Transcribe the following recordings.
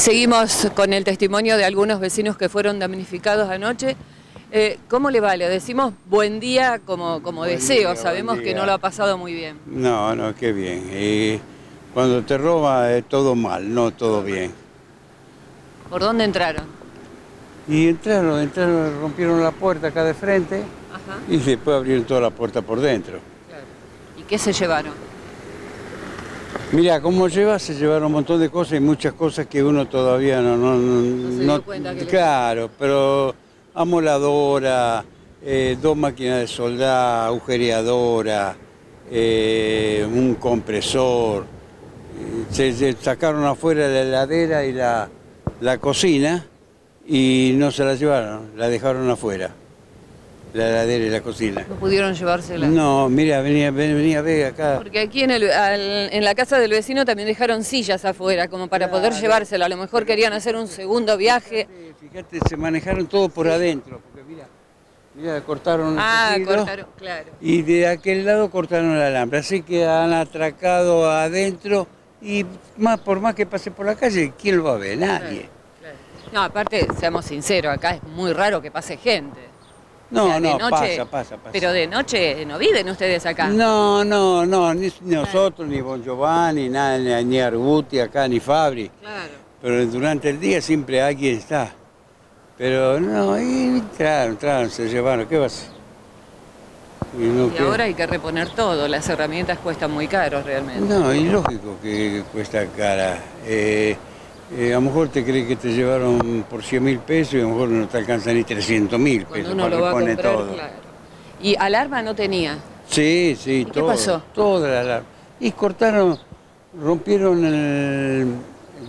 Seguimos con el testimonio de algunos vecinos que fueron damnificados anoche. Eh, ¿Cómo le va? Le decimos buen día como, como Buen deseo, día, sabemos que no lo ha pasado muy bien. No, no, qué bien. Y cuando te roba es todo mal, no todo bien. ¿Por dónde entraron? Y entraron, entraron, rompieron la puerta acá de frente Ajá. y después abrieron toda la puerta por dentro. Claro. ¿Y qué se llevaron? Mira, como lleva, se llevaron un montón de cosas y muchas cosas que uno todavía no... No, No se dio cuenta que Claro, pero amoladora, eh, dos máquinas de soldar, agujereadora, eh, un compresor. Se, se sacaron afuera la heladera y la, la cocina y no se la llevaron, la dejaron afuera, la heladera y la cocina. No pudieron llevársela. No, mira, venía, ven- venía a ver acá. Porque aquí en, el- al- en la casa del vecino también dejaron sillas afuera, como para poder llevársela. A lo mejor querían hacer un segundo viaje. Fíjate, se manejaron todo por adentro, porque mira, mira, cortaron el Ah, cortaron, claro. y de aquel lado cortaron el alambre, así que han atracado adentro y más por más que pase por la calle, ¿quién lo va a ver? Nadie. Claro. No, aparte, seamos sinceros, acá es muy raro que pase gente. No, O sea, de no, noche- pasa, pasa, pasa. Pero de noche no viven ustedes acá. No, no, no, ni nosotros, ni Bon Giovanni, nada, ni, ni Arguti acá, ni Fabri. Claro. Pero durante el día siempre alguien está. Pero no, y entraron, entraron, se llevaron, ¿qué va a hacer? Y, no Y ahora hay que reponer todo, las herramientas cuestan muy caros realmente. No, y lógico que cuesta cara. Eh, eh, a lo mejor te crees que te llevaron por 100 mil pesos y a lo mejor no te alcanza ni 300 mil pesos uno lo va a comprar, todo. claro. Y alarma no tenía. Sí, sí, ¿Y qué todo. pasó? Toda la alarma. Y cortaron, rompieron el...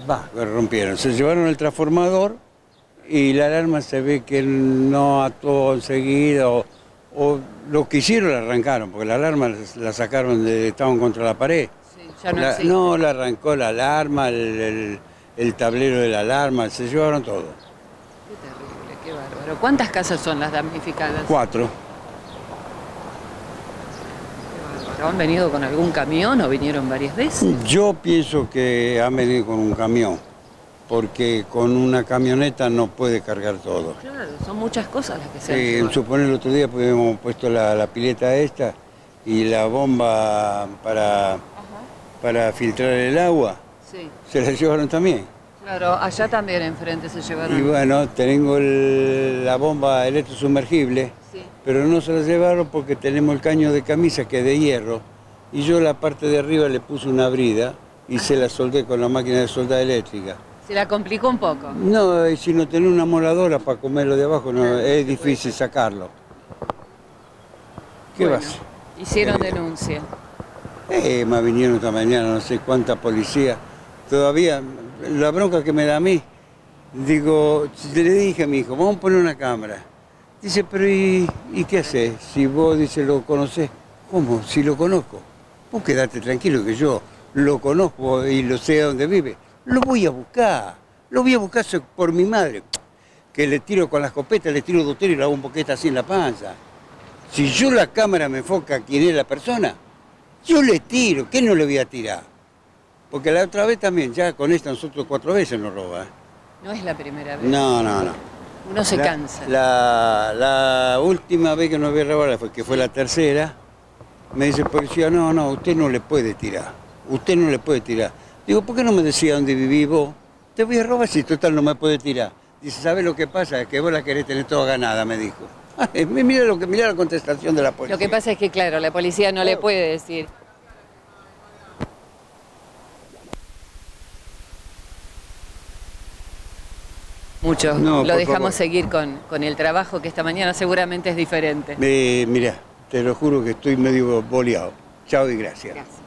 Va, rompieron, se llevaron el transformador y la alarma se ve que no actuó enseguida o, o lo que hicieron la arrancaron, porque la alarma la- sacaron de, estaban contra la pared. Sí, ya no La- no, la arrancó la alarma, el, el- el tablero de la alarma, se llevaron todo. Qué terrible, qué bárbaro. ¿Cuántas casas son las damnificadas? Cuatro. ¿Han venido con algún camión o vinieron varias veces? Yo pienso que han venido con un camión, porque con una camioneta no puede cargar todo. Claro, son muchas cosas las que se han llevado. suponer el otro día pues, hemos puesto la, la pileta esta y la bomba para, para filtrar el agua, Sí, se la llevaron también. claro, allá también enfrente se llevaron. Y bueno, tengo el- la bomba electrosumergible. Sí. pero no se la llevaron porque tenemos el caño de camisa que es de hierro y yo la parte de arriba le puse una brida y se la soldé con la máquina de soldar eléctrica. Se la complicó un poco. No, y si no tenés una moladora para comerlo de abajo, no, es difícil sacarlo. ¿Qué Bueno, vas? Hicieron Eh, denuncia. Eh, me vinieron esta mañana, no sé cuánta policía. Todavía, la bronca que me da a mí, digo, le dije a mi hijo, vamos a poner una cámara. Dice, pero ¿y, qué haces? Si vos, dice, lo conocés. ¿Cómo? Si lo conozco. Vos quedate tranquilo que yo lo conozco y lo sé a dónde vive. Lo voy a buscar. Lo voy a buscar por mi madre. Que le tiro con la escopeta, le tiro dos tiros y le hago un boquete así en la panza. Si yo la cámara me enfoca quién es la persona, yo le tiro, ¿qué no le voy a tirar? Porque la otra vez también, ya con esta nosotros cuatro veces nos roba. No es la primera vez. No, no, no. Uno se La- cansa. La, la última vez que nos había robado, fue, que fue la tercera, me dice el policía, no, no, usted no le puede tirar. Usted no le puede tirar. Digo, ¿por qué no me decía dónde viví vos? Te voy a robar si total no me puede tirar. Dice, ¿sabes lo que pasa? Es que vos la querés tener toda ganada, me dijo. Ay, mira, lo que, mira la contestación de la policía. Lo que pasa es que, claro, la policía no le Claro. puede decir. Mucho. No, Lo dejamos favor. seguir con, con el trabajo que esta mañana seguramente es diferente. Eh, mira, te lo juro que estoy medio boleado. Chao y gracias. Gracias.